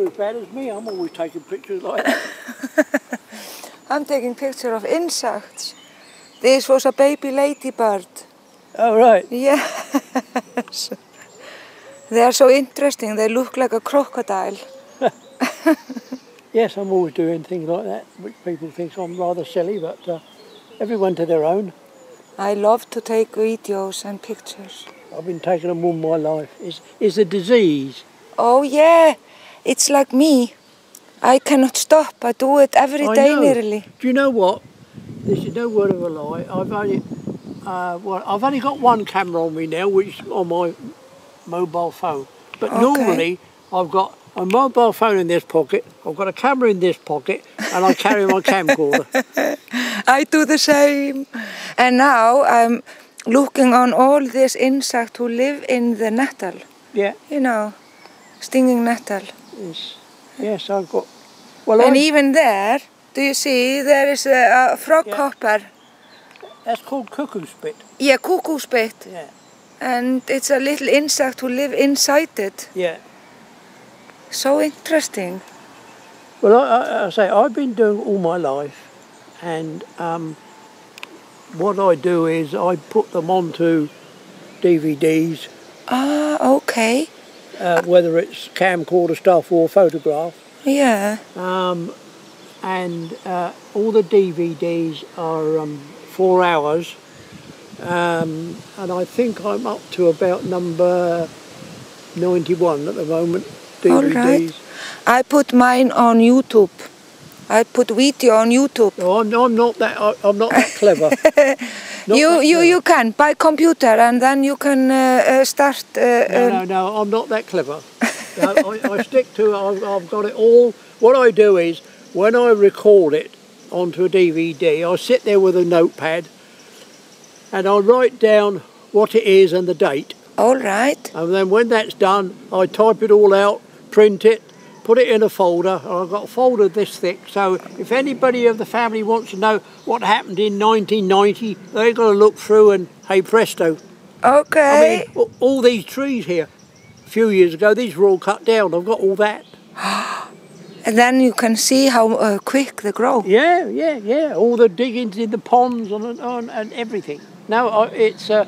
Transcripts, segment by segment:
you're as bad as me. I'm always taking pictures like that. I'm taking pictures of insects. This was a baby ladybird. oh, right. Yes. they are so interesting. They look like a crocodile. Yes, I'm always doing things like that, which people think I'm rather silly, but uh, everyone to their own. I love to take videos and pictures. I've been taking them all my life. It's, it's a disease. Oh yeah, it's like me. I cannot stop. I do it every I day know. nearly. Do you know what? This is no word of a lie. I've only, uh, well, I've only got one camera on me now, which is on my mobile phone. But Okay. normally, I've got a mobile phone in this pocket, I've got a camera in this pocket, and I carry my camcorder. I do the same. And now I'm looking on all these insects who live in the nettle. Yeah, You know, stinging nettle. Yes, yes, I've got. Well, And I, even there, do you see there is a, a frog Yeah. hopper? that's called cuckoo spit. Yeah, cuckoo spit. Yeah, And it's a little insect who live inside it. yeah. So interesting. Well, I, I, I say I've been doing all my life, and um, what I do is I put them onto DVDs, Ah, okay. Uh, whether it's camcorder stuff or photograph, Yeah. um, and uh, all the DVDs are um, four hours, um, and I think I'm up to about number ninety-one at the moment. DVDs. All right. I put mine on YouTube. I put video on YouTube. No, I'm, I'm not that. I'm not that clever. Not you you clever. you can by computer and then you can uh, uh, start. Uh, No, um, no, no, I'm not that clever. I, I stick to it. I've, I've got it all. What I do is, when I record it onto a DVD, I sit there with a notepad and I write down what it is and the date. All right. And then when that's done, I type it all out, print it, put it in a folder. And I've got a folder this thick, so if anybody of the family wants to know what happened in 1990, they've got to look through and, hey presto, Okay. I mean, all these trees here, a few years ago, these were all cut down. I've got all that. and then you can see how uh, quick they grow. Yeah, yeah, yeah. All the diggings in the ponds and and, and everything. Now it's uh,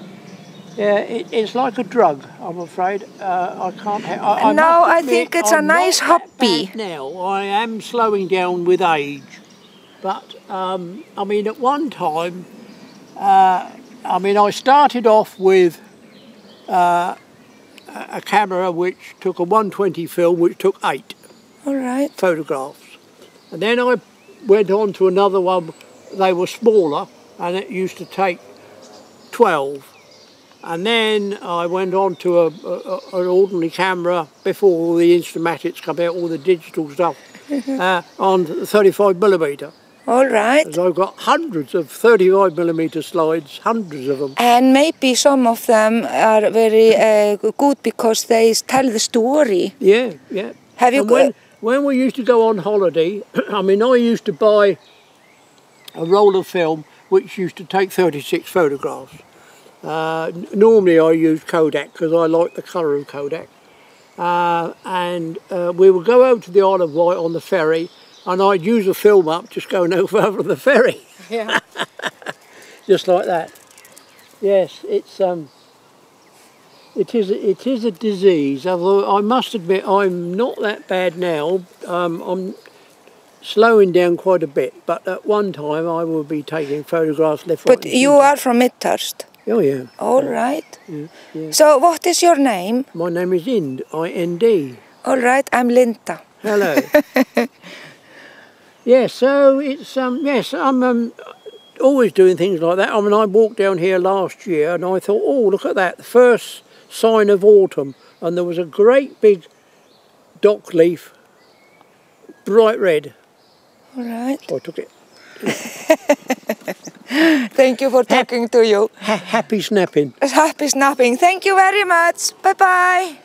yeah, it, it's like a drug. I'm afraid. Uh, I can't. Ha- I, I No, I think it's a I'm not nice hobby. Now I am slowing down with age, but um, I mean, at one time, uh, I mean, I started off with. Uh, a a camera which took a 120 film which took eight All right. photographs. And then I went on to another one, they were smaller, and it used to take 12. And then I went on to a, a, an ordinary camera before all the Instamatics come out, all the digital stuff, uh, on 35 millimetre. All right. So I've got hundreds of 35 millimetre slides, hundreds of them. And maybe some of them are very uh, good because they tell the story. Yeah, yeah. Have you And when, when we used to go on holiday, I mean, I used to buy a roll of film which used to take 36 photographs. Uh, normally I use Kodak because I like the colour of Kodak. Uh, and uh, we would go over to the Isle of Wight on the ferry and I'd use a film up just going over the ferry, Yeah. just like that. Yes, it's um, it is it is a disease. Although I must admit I'm not that bad now. Um, I'm slowing down quite a bit, but at one time I will be taking photographs left, right, But and you are from Midhurst. Oh yeah. All right. Yeah, yeah. So what is your name? My name is Ind. I N D. All right. I'm Linda. Hello. yeah, so it's um yes, I'm um always doing things like that. I mean I walked down here last year and I thought, oh look at that, the first sign of autumn and there was a great big dock leaf, bright red. All right. So I took it. Thank you for talking to you. Ha- happy snapping. Happy snapping. Thank you very much. Bye bye.